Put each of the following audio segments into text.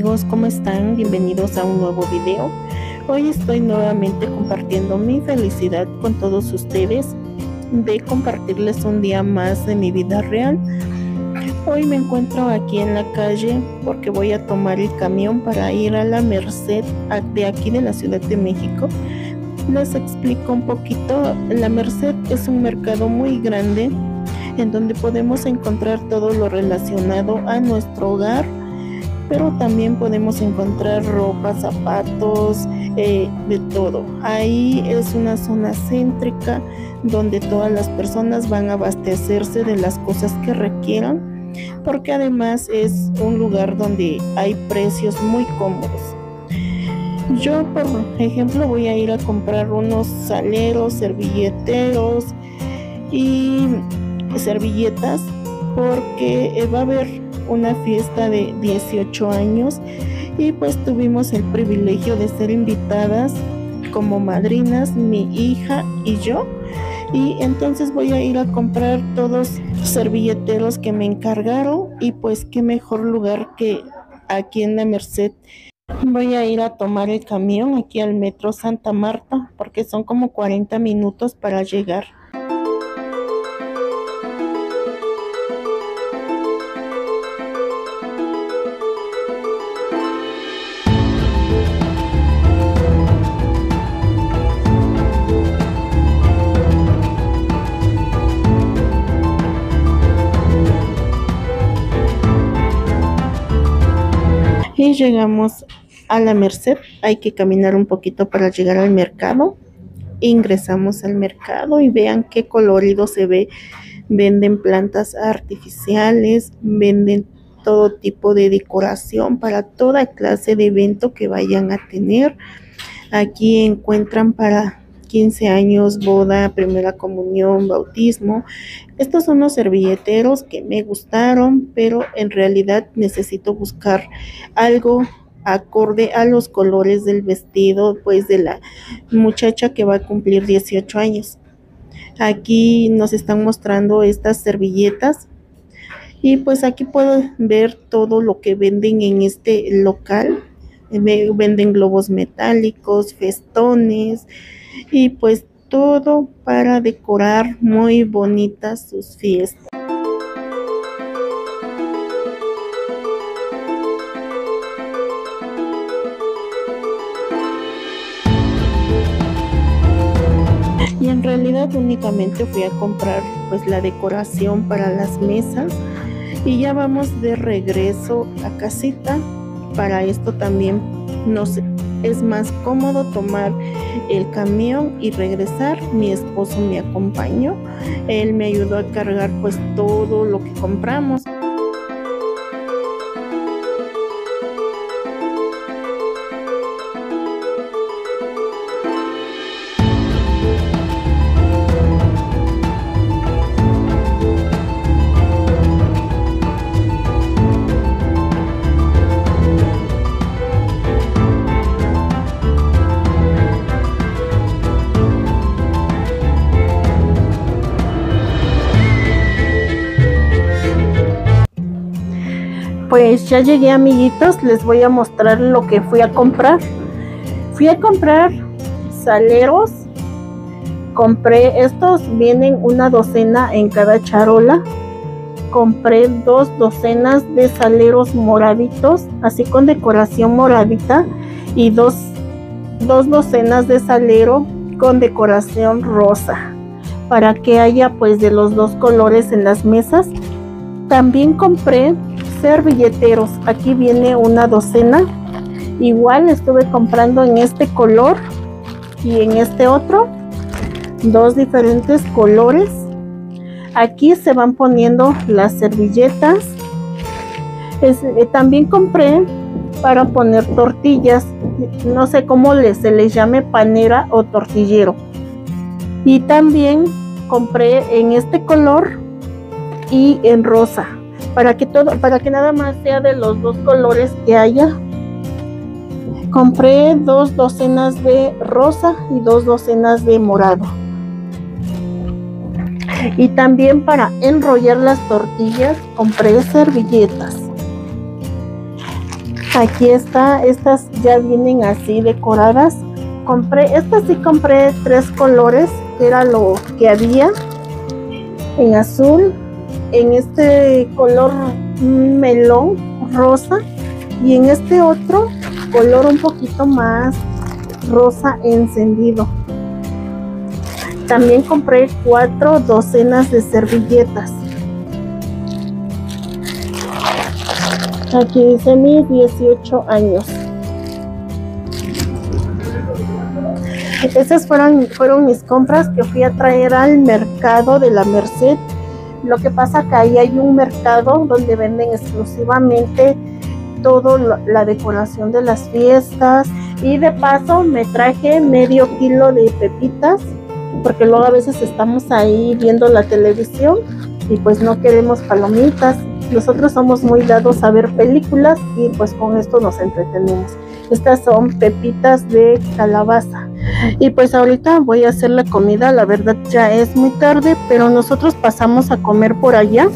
Amigos, ¿cómo están? Bienvenidos a un nuevo video. Hoy estoy nuevamente compartiendo mi felicidad con todos ustedes de compartirles un día más de mi vida real. Hoy me encuentro aquí en la calle porque voy a tomar el camión para ir a la Merced de aquí de la Ciudad de México. Les explico un poquito. La Merced es un mercado muy grande en donde podemos encontrar todo lo relacionado a nuestro hogar pero también podemos encontrar ropa, zapatos, eh, de todo. Ahí es una zona céntrica donde todas las personas van a abastecerse de las cosas que requieran, porque además es un lugar donde hay precios muy cómodos. Yo, por ejemplo, voy a ir a comprar unos saleros, servilleteros y servilletas porque va a haber una fiesta de 18 años y pues tuvimos el privilegio de ser invitadas como madrinas, mi hija y yo. Y entonces voy a ir a comprar todos los servilleteros que me encargaron y pues qué mejor lugar que aquí en la Merced. Voy a ir a tomar el camión aquí al metro Santa Marta porque son como 40 minutos para llegar. Y llegamos a la Merced. Hay que caminar un poquito para llegar al mercado. Ingresamos al mercado y vean qué colorido se ve. Venden plantas artificiales, venden todo tipo de decoración para toda clase de evento que vayan a tener. Aquí encuentran para 15 años, boda, primera comunión, bautismo. Estos son los servilleteros que me gustaron, pero en realidad necesito buscar algo acorde a los colores del vestido, pues de la muchacha que va a cumplir 18 años. Aquí nos están mostrando estas servilletas y pues aquí puedo ver todo lo que venden en este local. Venden globos metálicos, festones, y pues todo para decorar muy bonitas sus fiestas. Y en realidad únicamente fui a comprar pues la decoración para las mesas y ya vamos de regreso a casita. Para esto también nos es más cómodo tomar el camión y regresar. Mi esposo me acompañó. Él me ayudó a cargar pues todo lo que compramos. Pues ya llegué amiguitos, les voy a mostrar lo que fui a comprar. Fui a comprar saleros. Compré estos, vienen una docena en cada charola. Compré dos docenas de saleros moraditos, así con decoración moradita. Y dos, dos docenas de salero con decoración rosa. Para que haya pues de los dos colores en las mesas. También compré servilleteros. Aquí viene una docena. Igual estuve comprando en este color y en este otro. Dos diferentes colores. Aquí se van poniendo las servilletas. Eh, también compré para poner tortillas. No sé cómo se les llame panera o tortillero. Y también compré en este color y en rosa para que todo, para que nada más sea de los dos colores que haya. Compré dos docenas de rosa y dos docenas de morado. Y también para enrollar las tortillas compré servilletas. Aquí está, estas ya vienen así decoradas. Compré, estas sí compré tres colores, que era lo que había. En azul, en este color melón rosa y en este otro color un poquito más rosa encendido. También compré cuatro docenas de servilletas. Aquí dice mis 18 años. Esas fueron, fueron mis compras que fui a traer al mercado de la Merced. Lo que pasa que ahí hay un mercado donde venden exclusivamente todo la decoración de las fiestas y de paso me traje medio kilo de pepitas porque luego a veces estamos ahí viendo la televisión y pues no queremos palomitas nosotros somos muy dados a ver películas y pues con esto nos entretenemos. Estas son pepitas de calabaza. Y pues ahorita voy a hacer la comida, la verdad ya es muy tarde, pero nosotros pasamos a comer por allá,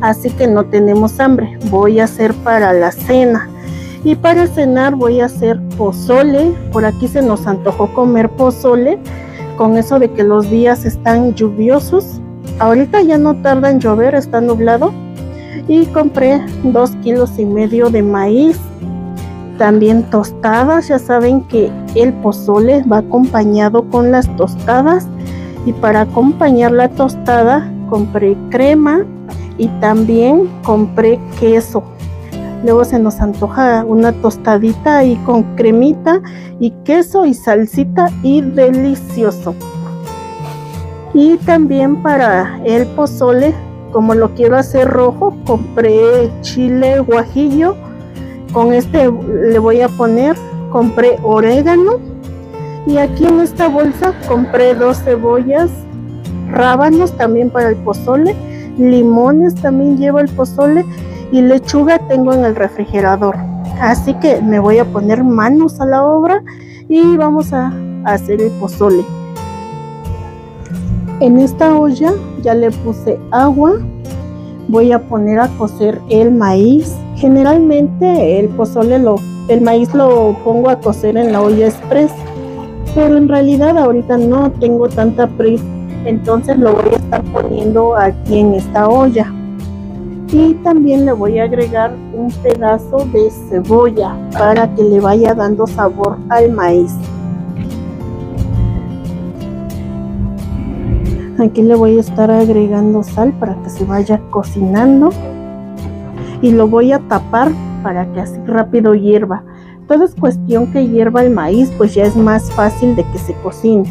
así que no tenemos hambre. Voy a hacer para la cena. Y para cenar voy a hacer pozole. Por aquí se nos antojó comer pozole con eso de que los días están lluviosos. Ahorita ya no tarda en llover, está nublado y compré dos kilos y medio de maíz también tostadas ya saben que el pozole va acompañado con las tostadas y para acompañar la tostada compré crema y también compré queso luego se nos antoja una tostadita ahí con cremita y queso y salsita y delicioso y también para el pozole como lo quiero hacer rojo, compré chile guajillo. Con este le voy a poner, compré orégano. Y aquí en esta bolsa compré dos cebollas, rábanos también para el pozole, limones también lleva el pozole y lechuga tengo en el refrigerador. Así que me voy a poner manos a la obra y vamos a hacer el pozole. En esta olla ya le puse agua. Voy a poner a cocer el maíz. Generalmente el pozole lo, el maíz lo pongo a cocer en la olla express. Pero en realidad ahorita no tengo tanta prisa. Entonces lo voy a estar poniendo aquí en esta olla. Y también le voy a agregar un pedazo de cebolla para que le vaya dando sabor al maíz. Aquí le voy a estar agregando sal para que se vaya cocinando. Y lo voy a tapar para que así rápido hierva. Todo es cuestión que hierva el maíz, pues ya es más fácil de que se cocine.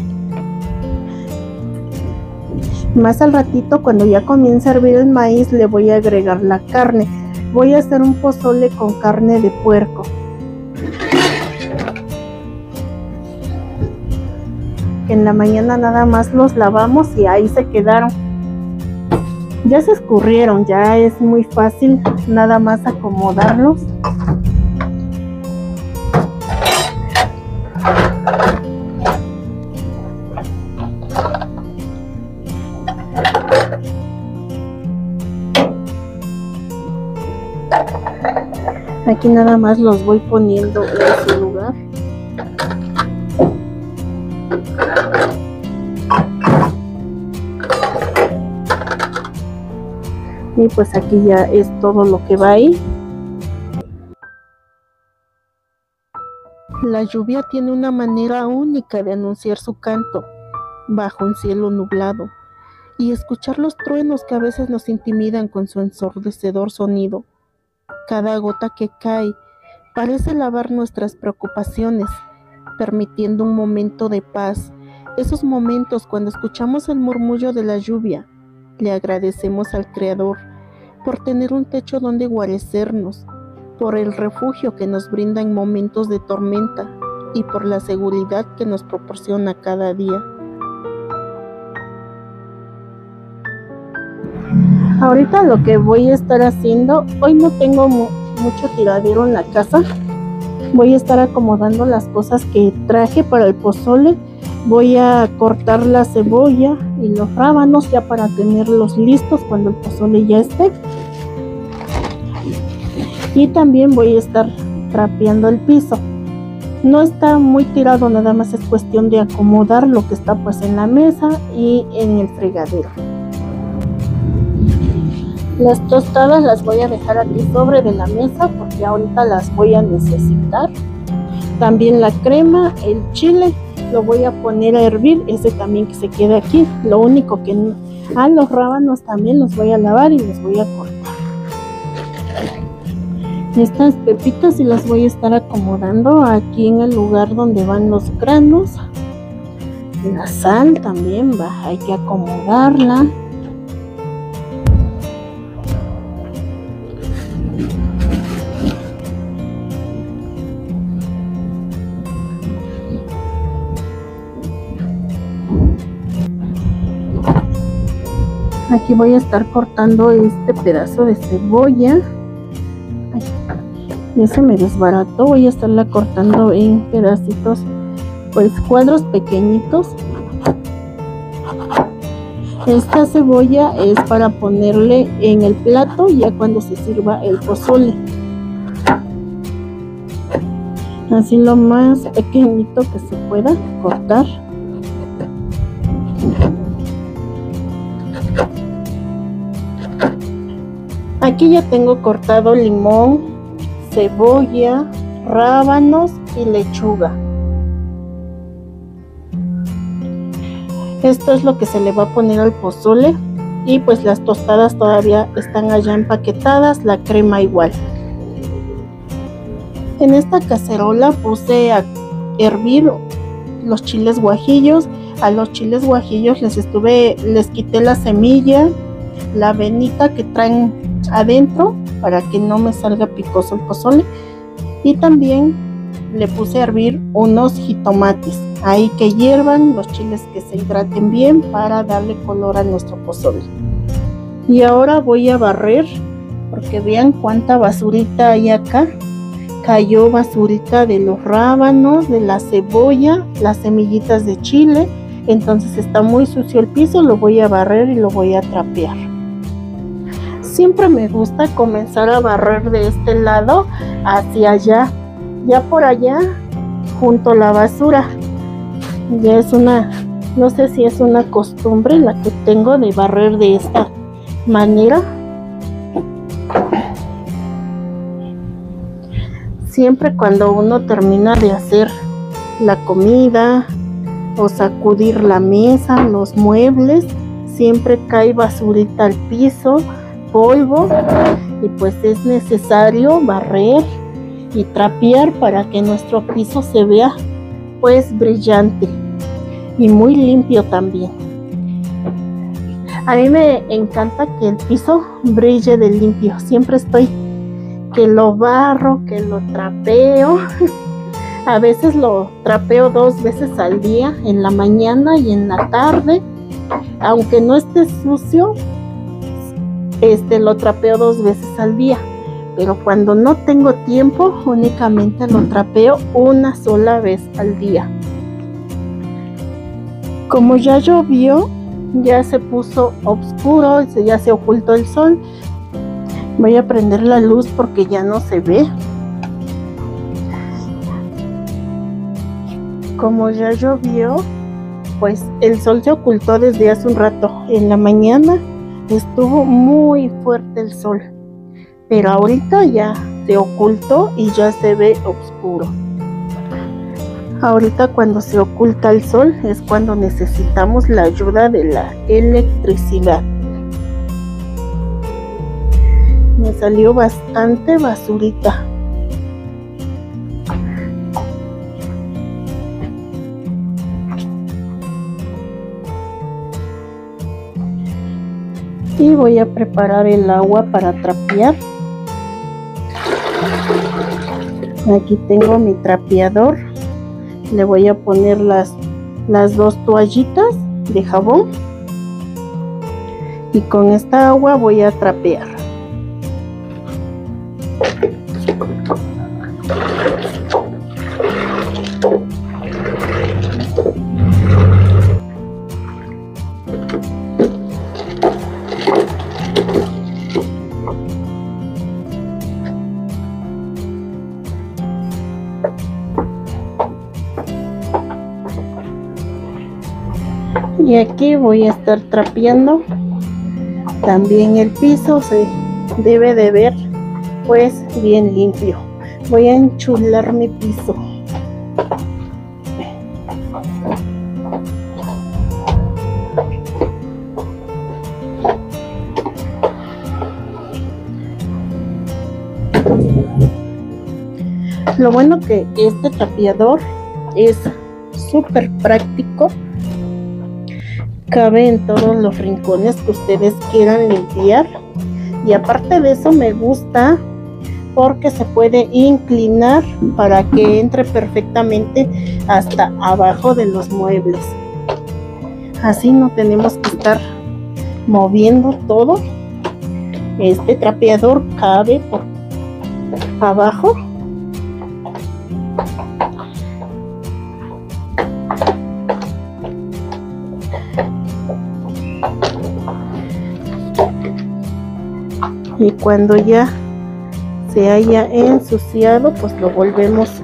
Más al ratito, cuando ya comience a hervir el maíz, le voy a agregar la carne. Voy a hacer un pozole con carne de puerco. en la mañana nada más los lavamos y ahí se quedaron. Ya se escurrieron, ya es muy fácil nada más acomodarlos. Aquí nada más los voy poniendo en su. Y pues aquí ya es todo lo que va ahí. La lluvia tiene una manera única de anunciar su canto bajo un cielo nublado y escuchar los truenos que a veces nos intimidan con su ensordecedor sonido. Cada gota que cae parece lavar nuestras preocupaciones, permitiendo un momento de paz, esos momentos cuando escuchamos el murmullo de la lluvia le agradecemos al Creador por tener un techo donde guarecernos, por el refugio que nos brinda en momentos de tormenta y por la seguridad que nos proporciona cada día. Ahorita lo que voy a estar haciendo, hoy no tengo mucho tiradero en la casa. Voy a estar acomodando las cosas que traje para el pozole Voy a cortar la cebolla y los rábanos ya para tenerlos listos cuando el pozole ya esté. Y también voy a estar trapeando el piso. No está muy tirado, nada más es cuestión de acomodar lo que está pues en la mesa y en el fregadero. Las tostadas las voy a dejar aquí sobre de la mesa porque ahorita las voy a necesitar. También la crema, el chile, lo voy a poner a hervir, ese también que se queda aquí. Lo único que. Ah, los rábanos también los voy a lavar y los voy a cortar. Estas pepitas y las voy a estar acomodando aquí en el lugar donde van los granos. La sal también va, hay que acomodarla. Aquí voy a estar cortando este pedazo de cebolla. ya se me desbarató. Voy a estarla cortando en pedacitos, pues cuadros pequeñitos. Esta cebolla es para ponerle en el plato ya cuando se sirva el pozole. Así lo más pequeñito que se pueda cortar. Aquí ya tengo cortado limón, cebolla, rábanos y lechuga. Esto es lo que se le va a poner al pozole y pues las tostadas todavía están allá empaquetadas, la crema igual. En esta cacerola puse a hervir los chiles guajillos. A los chiles guajillos les estuve, les quité la semilla, la venita que traen adentro para que no me salga picoso el pozole. Y también le puse a hervir unos jitomates ahí que hiervan los chiles que se hidraten bien para darle color a nuestro pozole. Y ahora voy a barrer porque vean cuánta basurita hay acá. Cayó basurita de los rábanos de la cebolla las semillitas de chile. Entonces está muy sucio el piso lo voy a barrer y lo voy a trapear siempre me gusta comenzar a barrer de este lado hacia allá, ya por allá, junto a la basura. Ya es una, no sé si es una costumbre la que tengo de barrer de esta manera. Siempre cuando uno termina de hacer la comida o sacudir la mesa, los muebles, siempre cae basurita al piso polvo y pues es necesario barrer y trapear para que nuestro piso se vea pues brillante y muy limpio también. A mí me encanta que el piso brille de limpio. Siempre estoy que lo barro, que lo trapeo. A veces lo trapeo dos veces al día, en la mañana y en la tarde. Aunque no esté sucio, este lo trapeo dos veces al día. Pero cuando no tengo tiempo, únicamente lo trapeo una sola vez al día. Como ya llovió, ya se puso oscuro, ya se ocultó el sol. Voy a prender la luz porque ya no se ve. Como ya llovió, pues el sol se ocultó desde hace un rato. En la mañana estuvo muy fuerte el sol, pero ahorita ya se ocultó y ya se ve oscuro. Ahorita cuando se oculta el sol es cuando necesitamos la ayuda de la electricidad. Me salió bastante basurita. Y voy a preparar el agua para trapear. Aquí tengo mi trapeador. Le voy a poner las las dos toallitas de jabón. Y con esta agua voy a trapear aquí voy a estar trapeando también el piso se debe de ver pues bien limpio voy a enchular mi piso Lo bueno que este trapeador es súper práctico. Cabe en todos los rincones que ustedes quieran limpiar. Y aparte de eso me gusta porque se puede inclinar para que entre perfectamente hasta abajo de los muebles. Así no tenemos que estar moviendo todo. Este trapeador cabe por abajo cuando ya se haya ensuciado pues lo volvemos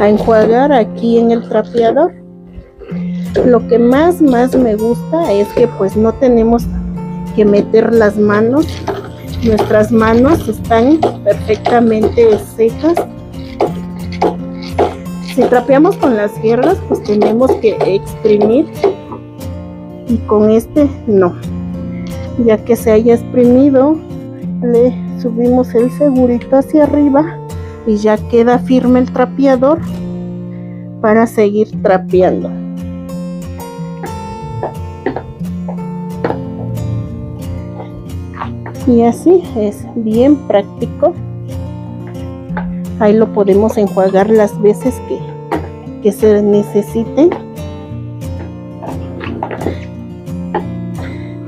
a enjuagar aquí en el trapeador. Lo que más más me gusta es que pues no tenemos que meter las manos. Nuestras manos están perfectamente secas. Si trapeamos con las sierras pues tenemos que exprimir y con este no. Ya que se haya exprimido le subimos el segurito hacia arriba y ya queda firme el trapeador para seguir trapeando. Y así es bien práctico. Ahí lo podemos enjuagar las veces que, que se necesiten.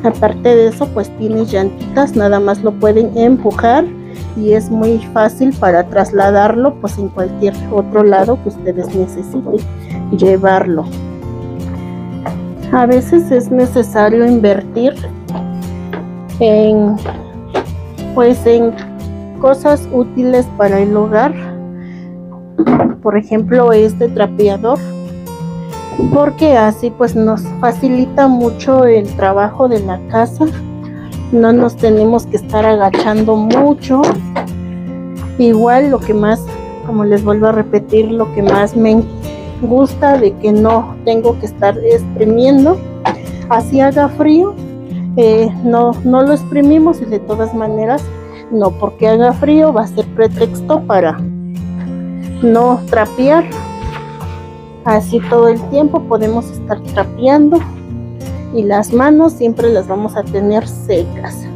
aparte de eso pues tiene llantitas nada más lo pueden empujar y es muy fácil para trasladarlo pues en cualquier otro lado que ustedes necesiten llevarlo. A veces es necesario invertir en pues en cosas útiles para el hogar. Por ejemplo este trapeador porque así pues nos facilita mucho el trabajo de la casa no nos tenemos que estar agachando mucho. Igual lo que más como les vuelvo a repetir lo que más me gusta de que no tengo que estar exprimiendo así haga frío eh, no, no lo exprimimos y de todas maneras no porque haga frío va a ser pretexto para no trapear. Así todo el tiempo podemos estar trapeando y las manos siempre las vamos a tener secas.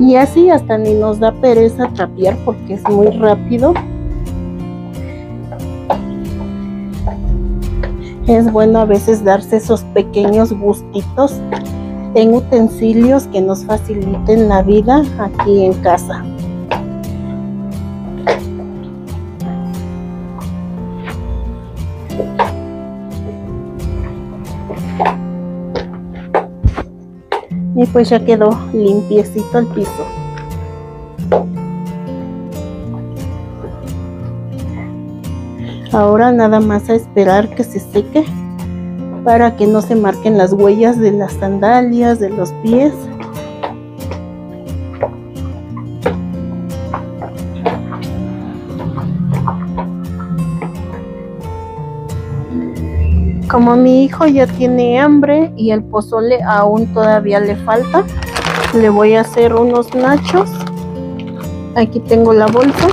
Y así hasta ni nos da pereza trapear porque es muy rápido. Es bueno a veces darse esos pequeños gustitos en utensilios que nos faciliten la vida aquí en casa. Pues ya quedó limpiecito el piso. Ahora nada más a esperar que se seque para que no se marquen las huellas de las sandalias de los pies Como mi hijo ya tiene hambre y el pozole aún todavía le falta, le voy a hacer unos nachos. Aquí tengo la bolsa.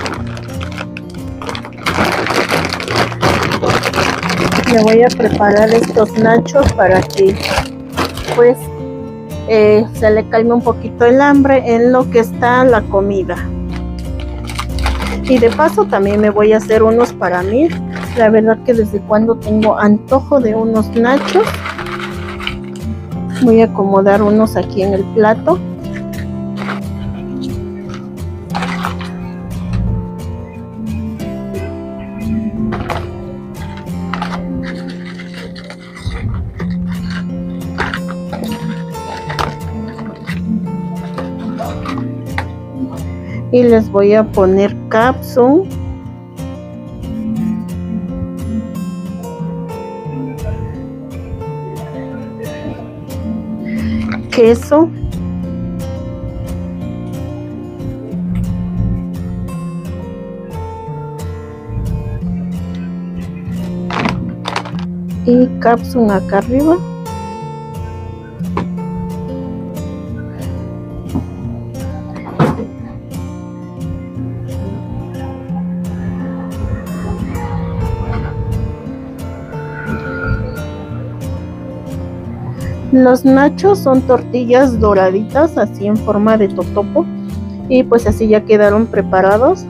Le voy a preparar estos nachos para que pues eh, se le calme un poquito el hambre en lo que está la comida. Y de paso también me voy a hacer unos para mí la verdad que desde cuando tengo antojo de unos nachos. Voy a acomodar unos aquí en el plato. y les voy a poner capsun queso, y cápsula acá arriba Los nachos son tortillas doraditas, así en forma de totopo. Y pues así ya quedaron preparados.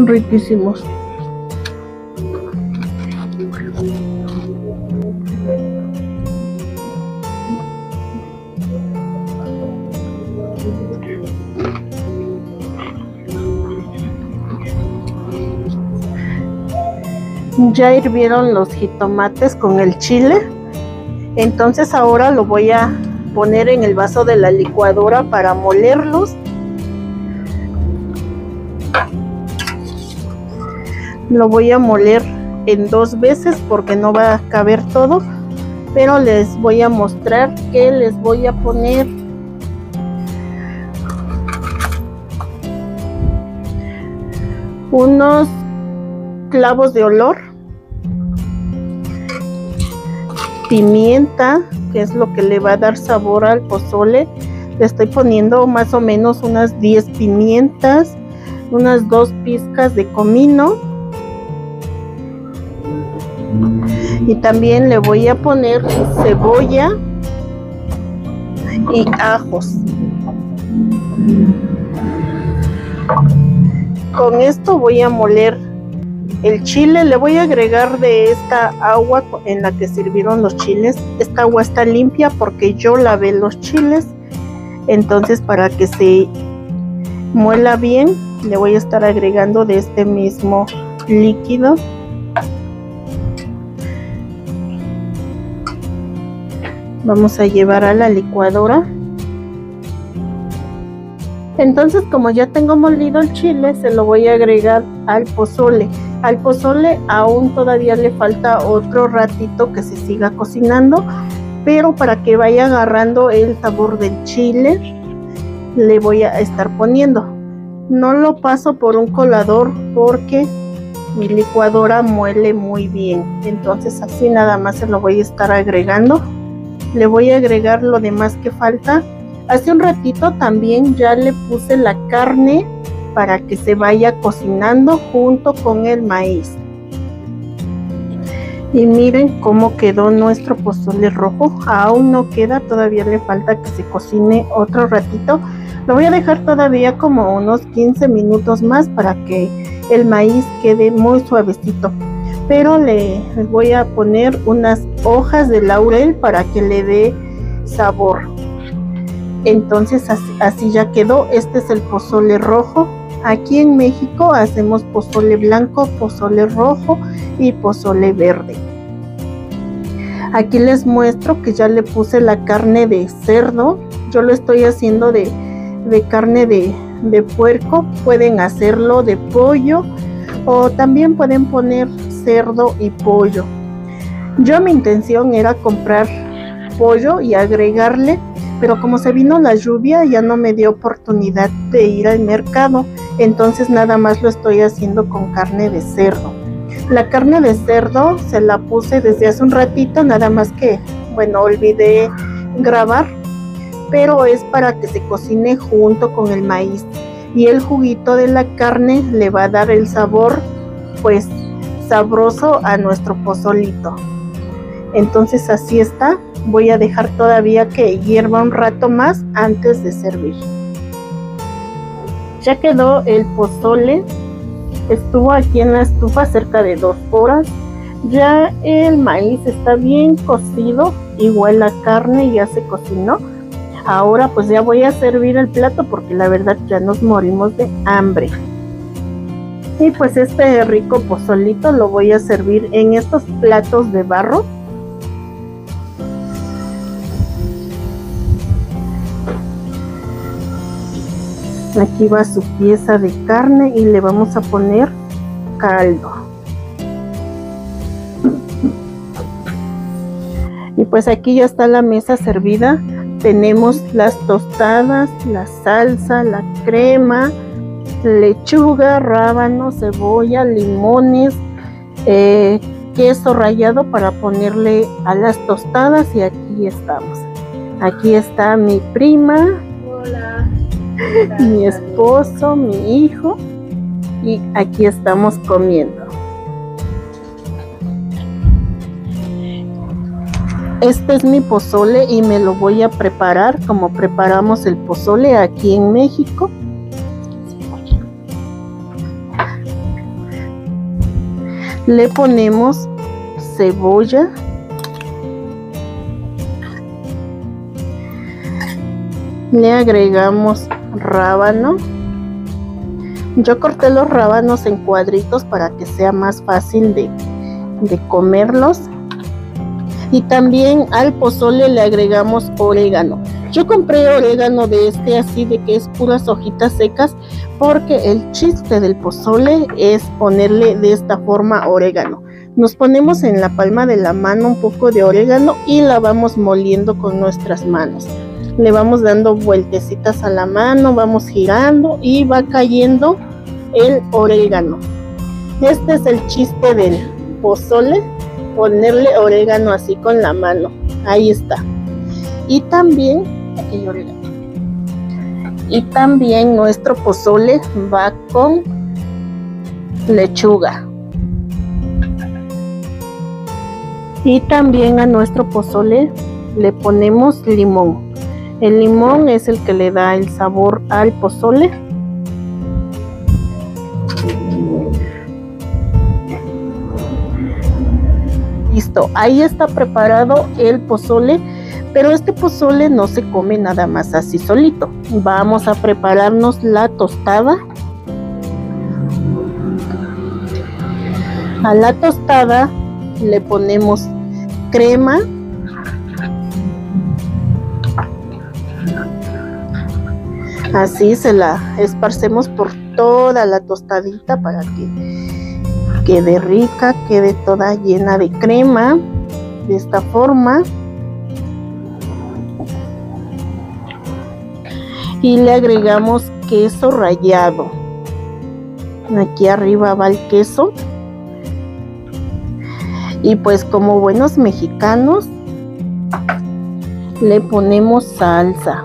Son riquísimos. Ya hirvieron los jitomates con el chile. Entonces ahora lo voy a poner en el vaso de la licuadora para molerlos lo voy a moler en dos veces porque no va a caber todo pero les voy a mostrar que les voy a poner. Unos clavos de olor pimienta que es lo que le va a dar sabor al pozole. Le estoy poniendo más o menos unas 10 pimientas unas dos pizcas de comino y también le voy a poner cebolla y ajos. Con esto voy a moler el chile le voy a agregar de esta agua en la que sirvieron los chiles. Esta agua está limpia porque yo lavé los chiles. Entonces para que se muela bien le voy a estar agregando de este mismo líquido vamos a llevar a la licuadora. Entonces como ya tengo molido el chile se lo voy a agregar al pozole. Al pozole aún todavía le falta otro ratito que se siga cocinando pero para que vaya agarrando el sabor del chile le voy a estar poniendo. No lo paso por un colador porque mi licuadora muele muy bien. Entonces así nada más se lo voy a estar agregando le voy a agregar lo demás que falta. Hace un ratito también ya le puse la carne para que se vaya cocinando junto con el maíz. Y miren cómo quedó nuestro pozole rojo. Aún no queda, todavía le falta que se cocine otro ratito. Lo voy a dejar todavía como unos 15 minutos más para que el maíz quede muy suavecito pero le voy a poner unas hojas de laurel para que le dé sabor. Entonces así, ya quedó. Este es el pozole rojo. Aquí en México hacemos pozole blanco, pozole rojo y pozole verde. Aquí les muestro que ya le puse la carne de cerdo. Yo lo estoy haciendo de, carne de, de puerco. Pueden hacerlo de pollo o también pueden poner cerdo y pollo. Yo mi intención era comprar pollo y agregarle, pero como se vino la lluvia ya no me dio oportunidad de ir al mercado, entonces nada más lo estoy haciendo con carne de cerdo. La carne de cerdo se la puse desde hace un ratito, nada más que, bueno, olvidé grabar, pero es para que se cocine junto con el maíz y el juguito de la carne le va a dar el sabor pues sabroso a nuestro pozolito. Entonces así está. Voy a dejar todavía que hierva un rato más antes de servir. Ya quedó el pozole. Estuvo aquí en la estufa cerca de dos horas. Ya el maíz está bien cocido. Igual la carne ya se cocinó. Ahora pues ya voy a servir el plato porque la verdad ya nos morimos de hambre. Y pues este rico pozolito lo voy a servir en estos platos de barro. Aquí va su pieza de carne y le vamos a poner caldo. Y pues aquí ya está la mesa servida. Tenemos las tostadas, la salsa, la crema, lechuga, rábano, cebolla, limones, eh, queso rallado para ponerle a las tostadas y aquí estamos. Aquí está mi prima, Hola. mi esposo, mi hijo y aquí estamos comiendo. Este es mi pozole y me lo voy a preparar como preparamos el pozole aquí en México. Le ponemos cebolla. Le agregamos rábano. Yo corté los rábanos en cuadritos para que sea más fácil de, de comerlos. Y también al pozole le agregamos orégano. Yo compré orégano de este así de que es puras hojitas secas porque el chiste del pozole es ponerle de esta forma orégano. Nos ponemos en la palma de la mano un poco de orégano y la vamos moliendo con nuestras manos. Le vamos dando vueltecitas a la mano, vamos girando y va cayendo el orégano. Este es el chiste del pozole, ponerle orégano así con la mano. Ahí está. Y también y también nuestro pozole va con lechuga. Y también a nuestro pozole le ponemos limón. El limón es el que le da el sabor al pozole. Listo, ahí está preparado el pozole pero este pozole no se come nada más así solito. Vamos a prepararnos la tostada. A la tostada le ponemos crema. Así se la esparcemos por toda la tostadita para que quede rica, quede toda llena de crema. De esta forma. Y le agregamos queso rallado. Aquí arriba va el queso. Y pues como buenos mexicanos le ponemos salsa.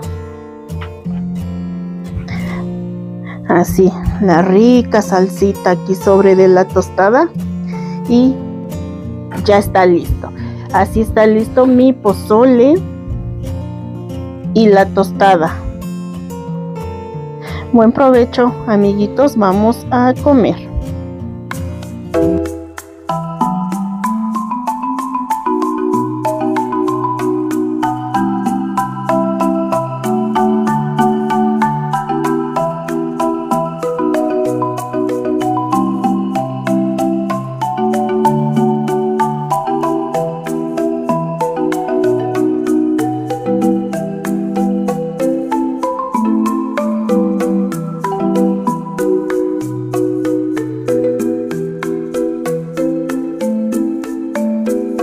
Así, la rica salsita aquí sobre de la tostada y ya está listo. Así está listo mi pozole y la tostada. Buen provecho, amiguitos, vamos a comer.